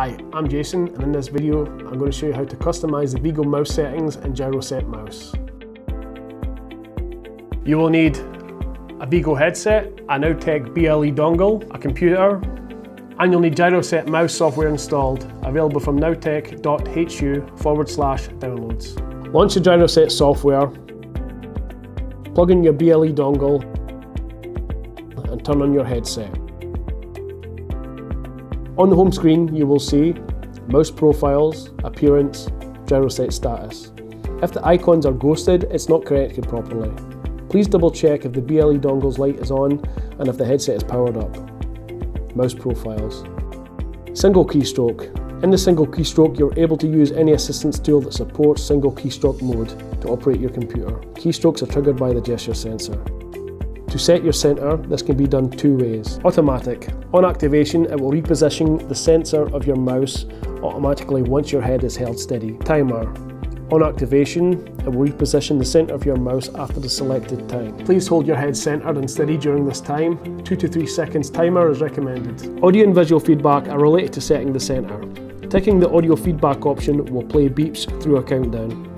Hi, I'm Jason and in this video I'm going to show you how to customize the Vigo mouse settings in GyroSet mouse. You will need a Vigo headset, a Nowtech BLE dongle, a computer, and you'll need GyroSet mouse software installed, available from nowtech.hu forward slash downloads. Launch the GyroSet software, plug in your BLE dongle, and turn on your headset. On the home screen, you will see mouse profiles, appearance, GyroSet status. If the icons are ghosted, it's not connected properly. Please double check if the BLE dongle's light is on and if the headset is powered up. Mouse profiles. Single keystroke. In the single keystroke, you're able to use any assistance tool that supports single keystroke mode to operate your computer. Keystrokes are triggered by the gesture sensor. To set your center, this can be done two ways. Automatic. On activation, it will reposition the sensor of your mouse automatically once your head is held steady. Timer. On activation, it will reposition the center of your mouse after the selected time. Please hold your head centered and steady during this time. 2 to 3 seconds timer is recommended. Audio and visual feedback are related to setting the center. Ticking the audio feedback option will play beeps through a countdown.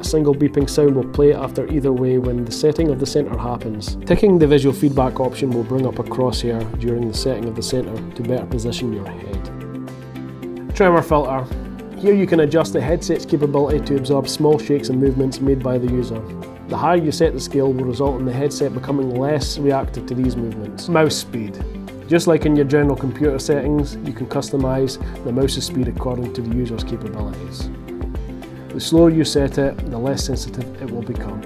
A single beeping sound will play after either way when the setting of the centre happens. Ticking the visual feedback option will bring up a crosshair during the setting of the centre to better position your head. Tremor filter. Here you can adjust the headset's capability to absorb small shakes and movements made by the user. The higher you set the scale will result in the headset becoming less reactive to these movements. Mouse speed. Just like in your general computer settings, you can customise the mouse's speed according to the user's capabilities. The slower you set it, the less sensitive it will become.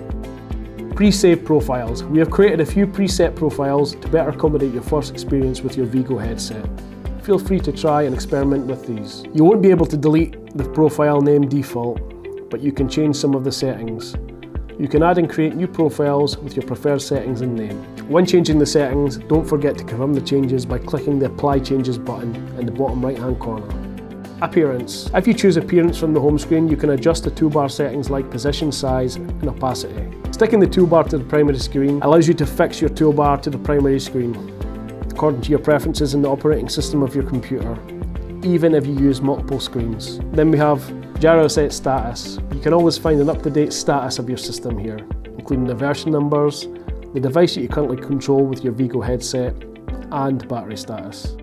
Pre-save profiles. We have created a few preset profiles to better accommodate your first experience with your Vigo headset. Feel free to try and experiment with these. You won't be able to delete the profile name default, but you can change some of the settings. You can add and create new profiles with your preferred settings and name. When changing the settings, don't forget to confirm the changes by clicking the Apply Changes button in the bottom right hand corner. Appearance. If you choose appearance from the home screen, you can adjust the toolbar settings like position, size and opacity. Sticking the toolbar to the primary screen allows you to fix your toolbar to the primary screen, according to your preferences in the operating system of your computer, even if you use multiple screens. Then we have GyroSet status. You can always find an up-to-date status of your system here, including the version numbers, the device that you currently control with your Vigo headset, and battery status.